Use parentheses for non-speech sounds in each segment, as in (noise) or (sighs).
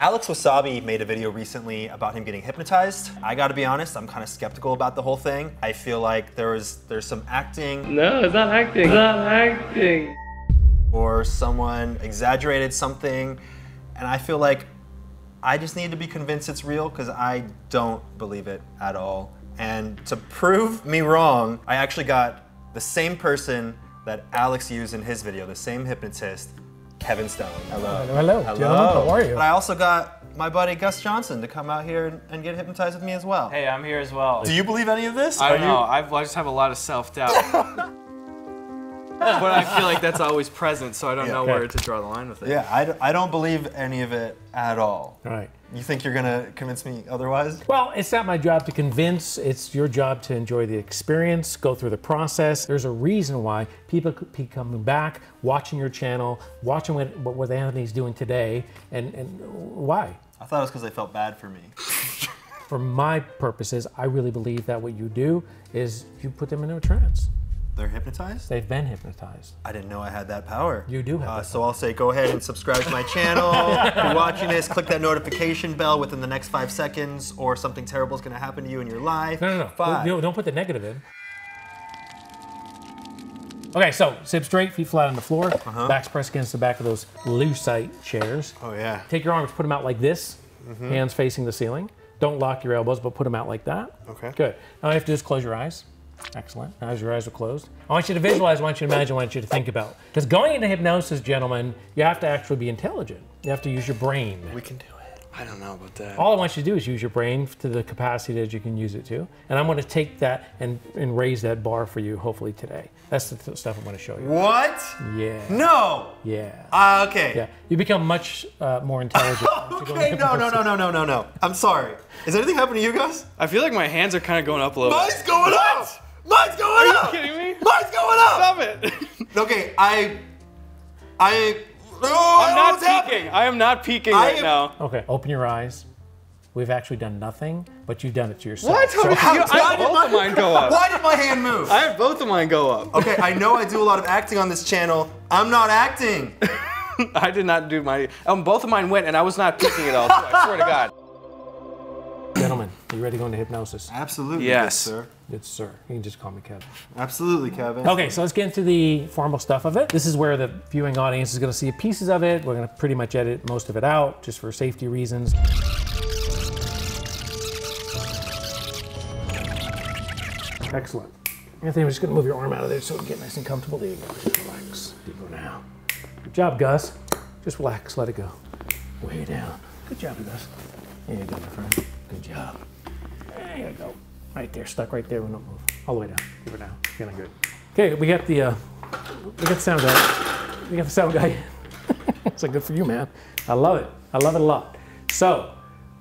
Alex Wassabi made a video recently about him getting hypnotized. I gotta be honest, I'm kind of skeptical about the whole thing. I feel like there's there's some acting No, it's not acting. It's not acting. or someone exaggerated something, and I feel like I just need to be convinced it's real because I don't believe it at all. And to prove me wrong, I actually got the same person that Alex used in his video, the same hypnotist, Kevin Stone. Hello. Hello, gentlemen. How are you? But I also got my buddy Gus Johnson to come out here and, and get hypnotized with me as well. Hey, I'm here as well. Do you believe any of this? I don't you- know. I've, I just have a lot of self doubt. (laughs) (laughs) but I feel like that's always present, so I don't know where to draw the line with it. Yeah, I, d- I don't believe any of it at all. All right. You think you're gonna convince me otherwise? Well, it's not my job to convince. It's your job to enjoy the experience, go through the process. There's a reason why people could be coming back, watching your channel, watching what, what, what Anthony's doing today, and, and why? I thought it was because they felt bad for me. For my purposes, I really believe that what you do is you put them into a trance. They're hypnotized? They've been hypnotized. I didn't know I had that power. You do have Uh, so I'll say go ahead and subscribe to my channel. (laughs) if you're watching this, click that notification bell within the next five seconds, or something terrible is going to happen to you in your life. No, no, no. Five. No, don't put the negative in. Okay, so sit straight, feet flat on the floor, backs pressed against the back of those Lucite chairs. Oh, yeah. Take your arms, put them out like this, hands facing the ceiling. Don't lock your elbows, but put them out like that. Okay. Good. Now you have to just close your eyes. Excellent. Now as your eyes are closed, I want you to visualize, I want you to imagine, I want you to think about. Because going into hypnosis, gentlemen, you have to actually be intelligent. You have to use your brain. We can do it. I don't know about that. All I want you to do is use your brain to the capacity that you can use it to. And I'm going to take that and, and raise that bar for you, hopefully today. That's the th- stuff I'm going to show you. What? Yeah. No. Yeah. Uh, okay. Yeah. You become much uh, more intelligent. (laughs) Okay, no, no, no, no, no, no, no. I'm sorry. Is anything happening to you guys? I feel like my hands are kind of going up a little bit. Mine's going up! Mine's going up! Are you kidding me? Mine's going up! Stop it! (laughs) Okay, I. I. No, I'm not what's happening? peeking. I am not peeking I right am- now. Okay, open your eyes. We've actually done nothing, but you've done it to yourself. What? So did How- you? why I did both my- of mine go (laughs) up. Why did my hand move? I had both of mine go up. Okay, I know I do a lot of acting on this channel. I'm not acting. (laughs) I did not do my. Um, both of mine went, and I was not peeking at all. I swear to God. Gentlemen, are you ready to go into hypnosis? Absolutely. Yes. sir. Good, sir. You can just call me Kevin. Absolutely, Kevin. Okay, so let's get into the formal stuff of it. This is where the viewing audience is going to see pieces of it. We're going to pretty much edit most of it out just for safety reasons. Excellent. Anthony, I'm just going to move your arm out of there so we get nice and comfortable. There you go. Just relax. go now. Good job, Gus. Just relax. Let it go. Way down. Good job, Gus. There you go, my friend. Good job. There you go. Right there, stuck right there. We don't move. All the way down. Keep it down. Feeling good. Okay, we got the uh, we got the sound guy. We got the sound guy. (laughs) it's like good for you, man. I love it. I love it a lot. So,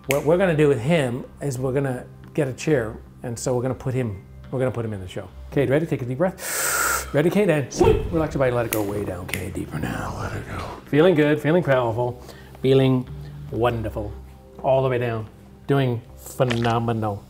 what we're gonna do with him is we're gonna get a chair, and so we're gonna put him. We're gonna put him in the show. Okay, ready? Take a deep breath. (sighs) Ready, Cade? And relax your body. Let it go way down. Okay, deeper now. Let it go. Feeling good. Feeling powerful. Feeling wonderful. All the way down. Doing phenomenal.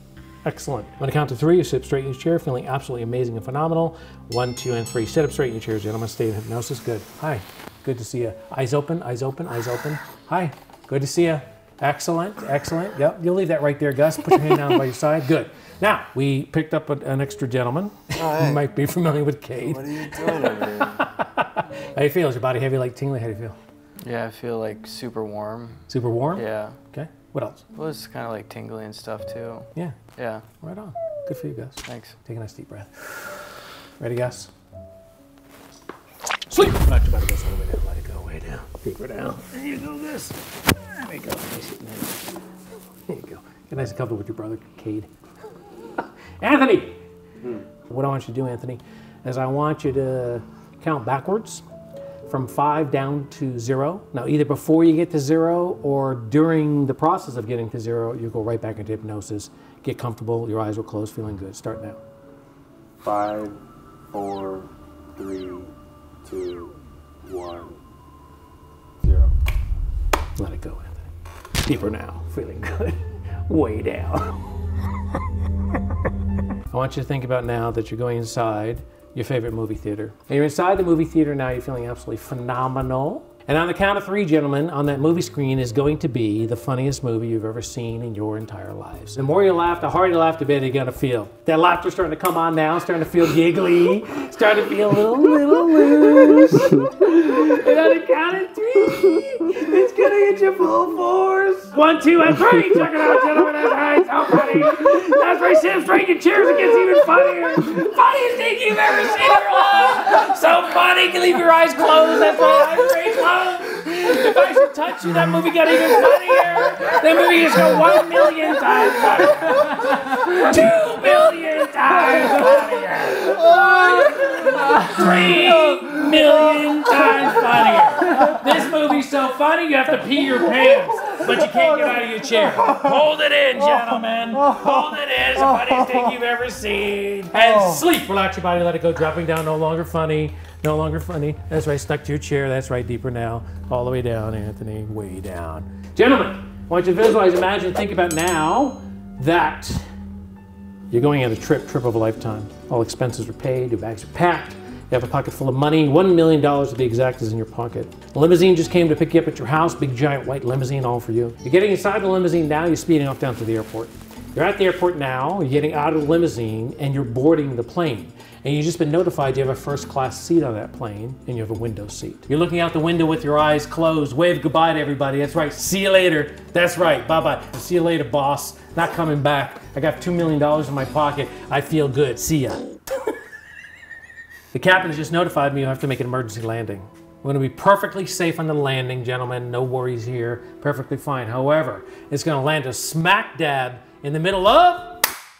Excellent. On the count to three, you sit up straight in your chair, feeling absolutely amazing and phenomenal. One, two, and three. Sit up straight in your chairs, gentlemen. Stay in hypnosis. Good. Hi. Good to see you. Eyes open, eyes open, eyes open. Hi. Good to see you. Excellent, excellent. Yep, you'll leave that right there, Gus. Put your hand down by your side. Good. Now, we picked up a- an extra gentleman. hey. You might be familiar with Cade. What are you doing over here? (laughs) How do you feel? Is your body heavy like tingling? How do you feel? Yeah, I feel like super warm. Super warm? Yeah. Okay. What else? It was kind of like tingly and stuff too. Yeah. Yeah. Right on. Good for you, Gus. Thanks. Take a nice deep breath. Ready, Gus? Sleep! Back to body goes all the way down. Let it go way down. Deeper down. There you go, Gus. There we go. Nice and nice. There you go. Get nice and comfortable with your brother, Cade. (laughs) Anthony! Hmm. What I want you to do, Anthony, is I want you to count backwards from five down to zero. Now, either before you get to zero or during the process of getting to zero, you go right back into hypnosis. Get comfortable, your eyes are closed, feeling good. Start now. Five, four, three, two, one, zero. Let it go, Anthony. Deeper now, feeling good. (laughs) Way down. (laughs) I want you to think about now that you're going inside your favorite movie theater. And you're inside the movie theater now, you're feeling absolutely phenomenal. And on the count of three, gentlemen, on that movie screen is going to be the funniest movie you've ever seen in your entire lives. The more you laugh, the harder you laugh, the better you're gonna feel. That laughter's starting to come on now, starting to feel giggly, starting to feel a little, little loose. (laughs) and on the count of three, it's gonna hit you full force. One, two, and three. Check it out, gentlemen. That's right. So funny. That's up straight and cheers. It gets even funnier. Funniest thing you've ever seen in your life. So funny. You can leave your eyes closed. That's right. Eyes straight closed. If I should touch you, that movie got even funnier. That movie just go one million times funnier. Two million times funnier. Three million times funnier. This movie's so funny you have to pee your pants, but you can't get out of your chair. Hold it in, gentlemen. Hold it in. It's the funniest thing you've ever seen. And oh. sleep. Relax your body. Let it go. Dropping down. No longer funny. No longer funny. That's right. Stuck to your chair. That's right. Deeper now. All the way down, Anthony. Way down. Gentlemen, I want you to visualize, imagine, think about now that you're going on a trip, trip of a lifetime. All expenses are paid, your bags are packed, you have a pocket full of money, $1 million to be exact is in your pocket. A limousine just came to pick you up at your house, big giant white limousine all for you. You're getting inside the limousine now, you're speeding off down to the airport. You're at the airport now, you're getting out of the limousine, and you're boarding the plane. And you've just been notified you have a first class seat on that plane, and you have a window seat. You're looking out the window with your eyes closed. Wave goodbye to everybody. That's right. See you later. That's right. Bye bye. See you later, boss. Not coming back. I got $2 million in my pocket. I feel good. See ya. (laughs) the captain has just notified me you have to make an emergency landing. We're going to be perfectly safe on the landing, gentlemen. No worries here. Perfectly fine. However, it's going to land us smack dab in the middle of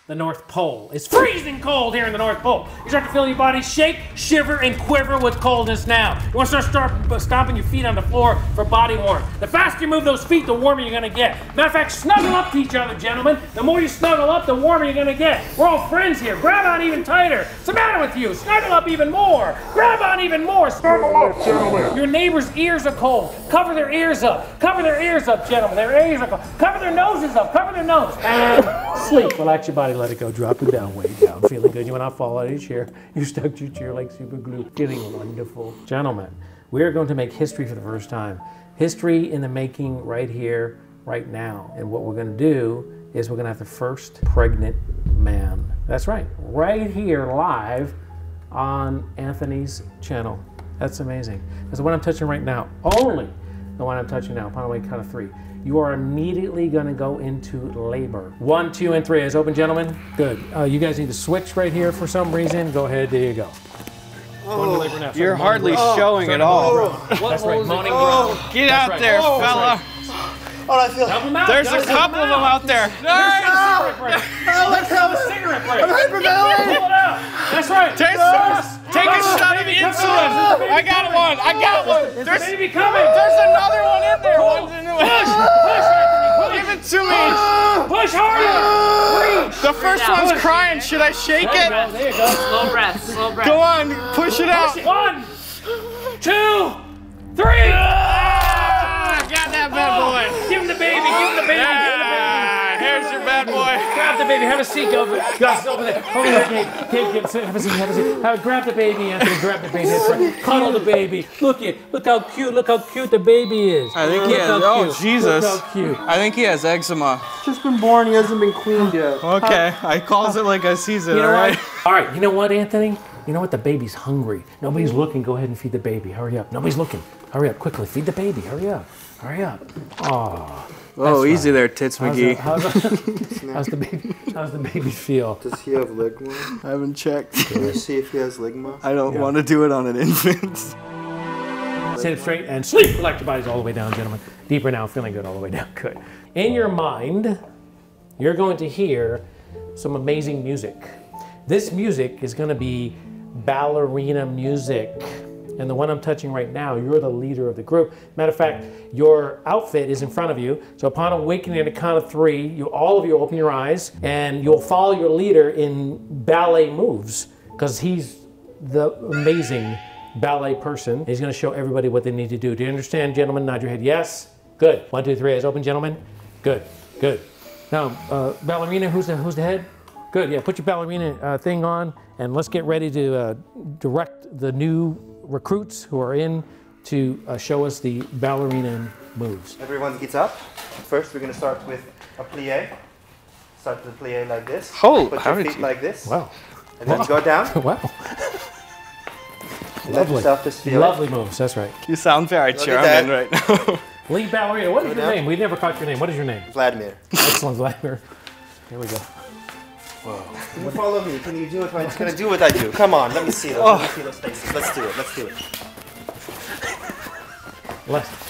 the North Pole. It's freezing cold here in the North Pole. You start to feel your body shake, shiver, and quiver with coldness now. You want to start, start uh, stomping your feet on the floor for body warmth. The faster you move those feet, the warmer you're going to get. Matter of fact, snuggle up to each other, gentlemen. The more you snuggle up, the warmer you're going to get. We're all friends here. Grab on even tighter. What's the matter with you? Snuggle up even more. Grab on even more. Snuggle up, gentlemen. Your neighbor's ears are cold. Cover their ears up. Cover their ears up, gentlemen. Their ears are cold. Cover their noses up. Cover their nose. And (coughs) sleep. Relax your body. Let it go. dropping down, way down. Feeling good. You want to fall out of your chair. (laughs) You stuck to your chair like super glue. Feeling wonderful. Gentlemen, we are going to make history for the first time. History in the making right here, right now. And what we're going to do is we're going to have the first pregnant man. That's right. Right here, live on Anthony's channel. That's amazing. That's the one I'm touching right now. Only the one I'm touching now. Upon the way, count of three. You are immediately going to go into labor. One, two, and three. Eyes open, gentlemen. Good. Uh, you guys need to switch right here for some reason. Go ahead. There you go. Going to labor now. You're Starting hardly moaning showing at all. moaning groan. That's right. Moaning groan. Get That's out right. there, Oh, that's fella. Oh, I feel. Help him out. There's guys. a couple of them out there. Let's get a cigarette break. Let's have a cigarette break. hyperventilating. Pull it out. That's right. Take, Yes. Take a Oh, shot of insulin. There's a baby I got coming. one. I got one. There's There's, a baby coming. there's another one in there. Pull. One's in the Push. Push, Anthony. Push. Give it to me. Push harder. Breathe. The first one's crying. Should I shake There it? go. There you go. Slow breath, slow breath. Go on, push it out. One, two, three. Ah, got that bad boy. Give him the baby. Give him the baby. Give him the baby. Ah, here's your bad boy. Grab the baby. Have a seat. Go. Gus, over there. Over there, Gabe. Gabe, Gabe, have a seat. Have a seat. Have, grab the baby, Anthony. Grab the baby. Right. Cuddle the baby. Look it. Look how cute. Look how cute the baby is. I think he has. Oh, cute. Jesus. Look how cute. I think he has eczema. Just been born, he hasn't been cleaned yet. Okay, I calls it like I sees it. You know all what? right. All right. You know what, Anthony? You know what? The baby's hungry. Nobody's looking. Go ahead and feed the baby. Hurry up. Nobody's looking. Hurry up. Quickly. Feed the baby. Hurry up. Hurry up. Oh. Oh, That's easy right. there, Tits How's the, McGee. how's, the, (laughs) how's the baby? How's the baby feel? Does he have ligma? I haven't checked. Can you see if he has ligma? I don't Yeah. want to do it on an infant. Sit up straight and sleep. Relax your bodies all the way down, gentlemen. Deeper now, feeling good all the way down. Good. In your mind, you're going to hear some amazing music. This music is going to be ballerina music. And the one I'm touching right now, you're the leader of the group. Matter of fact, your outfit is in front of you. So upon awakening at a count of three, you all of you open your eyes and you'll follow your leader in ballet moves because he's the amazing ballet person. He's going to show everybody what they need to do. Do you understand, gentlemen? Nod your head. Yes. Good. One, two, three. Eyes open, gentlemen. Good. Good. Now, uh, ballerina. Who's the who's the head? Good. Yeah. Put your ballerina uh, thing on, and let's get ready to uh, direct the new recruits who are in to uh, show us the ballerina moves. Everyone gets up. First, we're gonna start with a plie. Start the plie like this. Oh, Put how your feet you- like this. Wow. And then go down. (laughs) Wow. Lovely. yourself just feel Lovely moves. That's right. You sound very Look chair at I'm in right now. Lead ballerina. What is Go your down. name? We never caught your name. What is your name? Vladimir. Excellent, Vladimir. Here we go. Can you follow me? Can you do it? I'm just gonna do what I do. Come on, let me see those. Let me see those faces. Let's do it. Let's do it.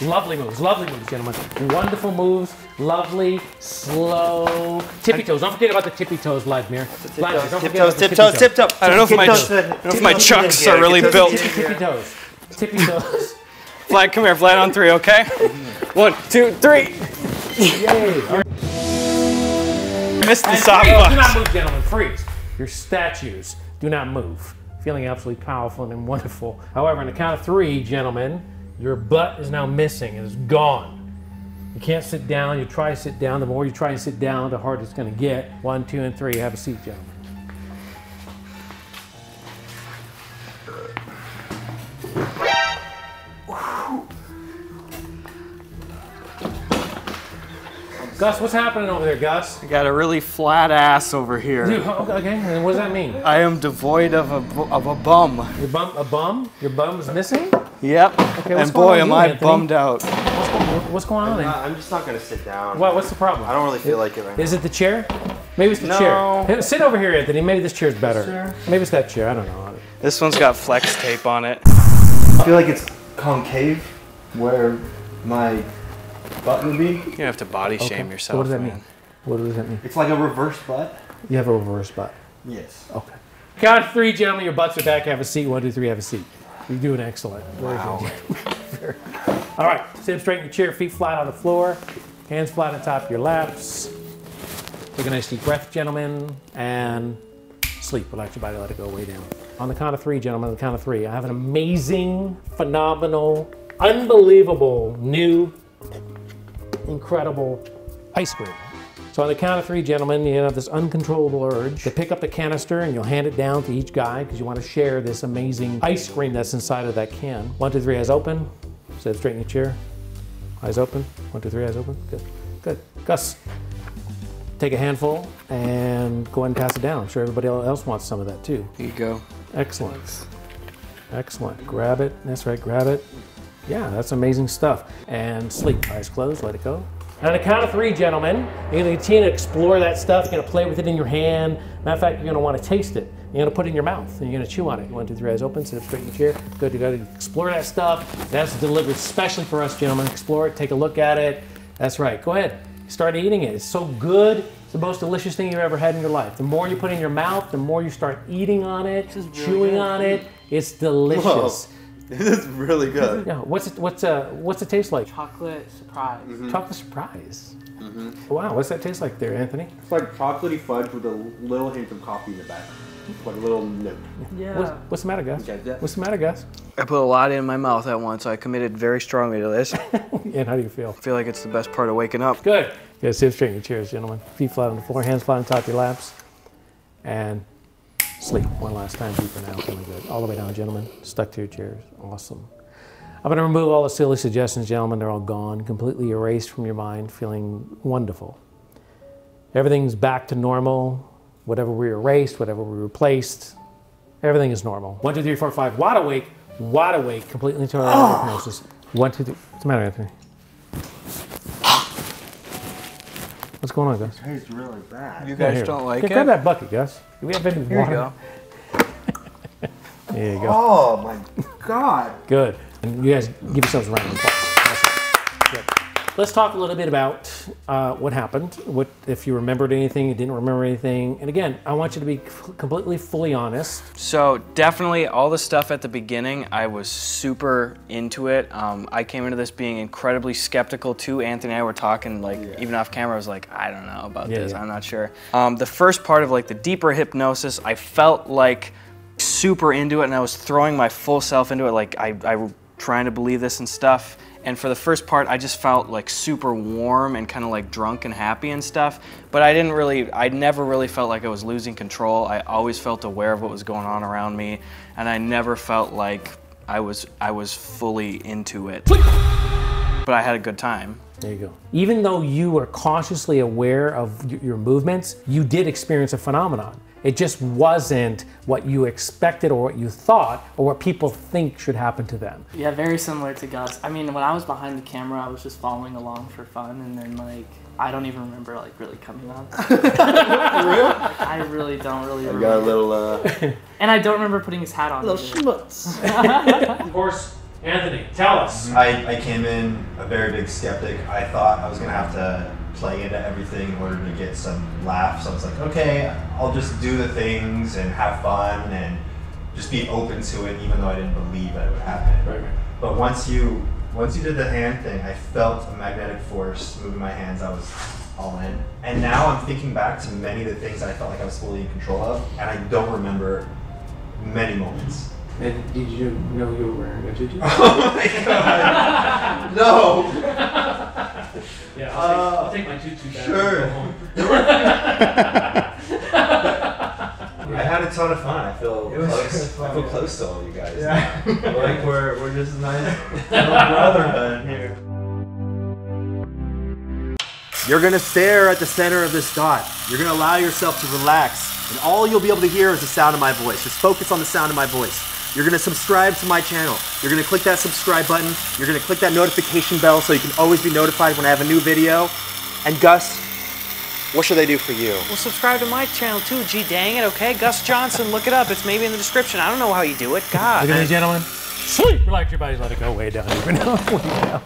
Lovely moves, lovely moves, gentlemen. Wonderful moves, lovely, slow. Tippy toes. Don't forget about the tippy toes, Vladimir. Vladimir, don't forget Tiptoes, about the tiptoes, tippy toes. tiptoes. I don't know if my, Tiptoes, don't know if my chucks are really built. Tippy toes. Tippy (laughs) toes. Vlad, come here. Vlad on three, okay? Mm-hmm. One, two, three. Yay. Missed the. Do not move, gentlemen. Freeze. Your statues do not move. Feeling absolutely powerful and wonderful. However, on the count of three, gentlemen, your butt is now missing. It is gone. You can't sit down. You try to sit down. The more you try to sit down, the harder it's going to get. One, two, and three. Have a seat, gentlemen. Gus, what's happening over there, Gus? I got a really flat ass over here. (laughs) You- oh, okay, and what does that mean? I am devoid of a, of a bum. Your bum, a bum? Your bum's missing? Yep. what's and going boy, on am you, I Anthony? bummed out. What's going, what's going on? Uh, Then? I'm just not gonna sit down. What, what's the problem? I don't really feel like it right Is it the chair? Maybe it's the No. chair. Hey, Sit over here, Anthony. Maybe this chair's better. Maybe it's that chair. I don't know. This one's got flex tape on it. I feel like it's concave where my butt would be. You have to body shame So yourself. what does that man. mean? What does that mean? It's like a reverse butt. You have a reverse butt. Yes. Okay. Count three, gentlemen. Your butts are back. Have a seat. One, two, three. Have a seat. You're doing excellent. Wow. (laughs) All right. Sit up straight in your chair. Feet flat on the floor. Hands flat on top of your laps. Take a nice deep breath, gentlemen, and sleep. Relax your body. Let it go way down. On the count of three, gentlemen. On the count of three. I have an amazing, phenomenal, unbelievable, new, incredible ice cream. So on the count of three, gentlemen, you have this uncontrollable urge to pick up the canister and you'll hand it down to each guy because you want to share this amazing ice cream that's inside of that can. One, two, three, eyes open. Sit straight in your chair. Eyes open. One, two, three, eyes open. Good. Good. Gus, take a handful and go ahead and pass it down. I'm sure everybody else wants some of that too. Here you go. Excellent. Excellent. Grab it. That's right. Grab it. Yeah, that's amazing stuff. And sleep. Eyes closed. Let it go. And on the count of three, gentlemen, you're going to continue to explore that stuff. You're going to play with it in your hand. Matter of fact, you're going to want to taste it. You're going to put it in your mouth and you're going to chew on it. One, two, three, eyes open. Sit up straight in your chair. Good to go. Explore that stuff. That's delivered especially for us, gentlemen. Explore it. Take a look at it. That's right. Go ahead. Start eating it. It's so good. It's the most delicious thing you've ever had in your life. The more you put in your mouth, the more you start eating on it, chewing on it. It's delicious. (laughs) This is really good. (laughs) Yeah. What's it? What's uh? What's it taste like? Chocolate surprise. Chocolate surprise. Mhm. Wow. What's that taste like there, Anthony? It's like chocolatey fudge with a little hint of coffee in the back. Like a little note. Yeah. What's, what's the matter, Gus? Okay, What's the matter, Gus? I put a lot in my mouth at once. I committed very strongly to this. (laughs) I And how do you feel? I feel like it's the best part of waking up. Good. You guys sit straight in your chairs, gentlemen. Feet flat on the floor, hands flat on top of your laps, and sleep one last time deeper now. Feeling good. All the way down, gentlemen. Stuck to your chairs. Awesome. I'm going to remove all the silly suggestions, gentlemen. They're all gone, completely erased from your mind, feeling wonderful. Everything's back to normal. Whatever we erased, whatever we replaced, everything is normal. One, two, three, four, five. Wide awake, wide awake, completely into our ah. hypnosis. One, two, three. What's the matter, Anthony? What's going on, Gus? Tastes really bad. You guys here. don't like Here, Grab that bucket, Gus. Do we have any Here you water? go. (laughs) There you go. Oh my god. Good. And you guys give yourselves a round of applause. Awesome. Good. Let's talk a little bit about uh, what happened. What if you remembered anything, you didn't remember anything. And again, I want you to be completely, fully honest. So definitely all the stuff at the beginning, I was super into it. Um, I came into this being incredibly skeptical too. Anthony and I were talking like even off camera. I was like, I don't know about Yeah, this. yeah. I'm not sure. Um, the first part of like the deeper hypnosis, I felt like super into it, and I was throwing my full self into it. Like I, I trying to believe this and stuff. And for the first part, I just felt like super warm and kind of like drunk and happy and stuff. But I didn't really, I never really felt like I was losing control. I always felt aware of what was going on around me, and I never felt like I was I was fully into it. But I had a good time. There you go. Even though you were cautiously aware of your movements, you did experience a phenomenon. It just wasn't what you expected or what you thought or what people think should happen to them. Yeah, very similar to Gus. I mean, when I was behind the camera, I was just following along for fun, and then like I don't even remember like really coming on. (laughs) I really don't really remember. Got a little, uh, (laughs) And I don't remember putting his hat on. little either. schmutz. (laughs) Of course, Anthony, tell us. I, I came in a very big skeptic. I thought I was gonna have to play into everything in order to get some laughs. I was like, okay, I'll just do the things and have fun and just be open to it, even though I didn't believe that it would happen. Right. But once you once you did the hand thing, I felt a magnetic force moving my hands. I was all in. And now I'm thinking back to many of the things that I felt like I was fully in control of, and I don't remember many moments. And did you know you were wearing a tutu? (laughs) Oh my god! (laughs) no! (laughs) Yeah, uh, I'll take, my tutu back. Sure. (laughs) I had a ton of fun. I feel It was close. fun, (laughs) I feel yeah. close to all you guys. Yeah. (laughs) like we're we're just a nice little brotherhood here. You're gonna stare at the center of this dot. You're gonna allow yourself to relax, and all you'll be able to hear is the sound of my voice. Just focus on the sound of my voice. You're gonna subscribe to my channel. You're gonna click that subscribe button. You're gonna click that notification bell so you can always be notified when I have a new video. And Gus, what should they do for you? Well, subscribe to my channel too. Gee, dang it. Okay, Gus Johnson. Look it up. It's maybe in the description. I don't know how you do it. God. Ladies and gentlemen, sleep. Relax your bodies. Let it go way down. Deeper now. Way down.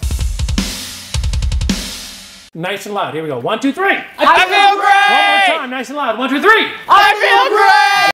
Nice and loud. Here we go. One, two, three. I feel great. One more time. Nice and loud. One, two, three. I feel great.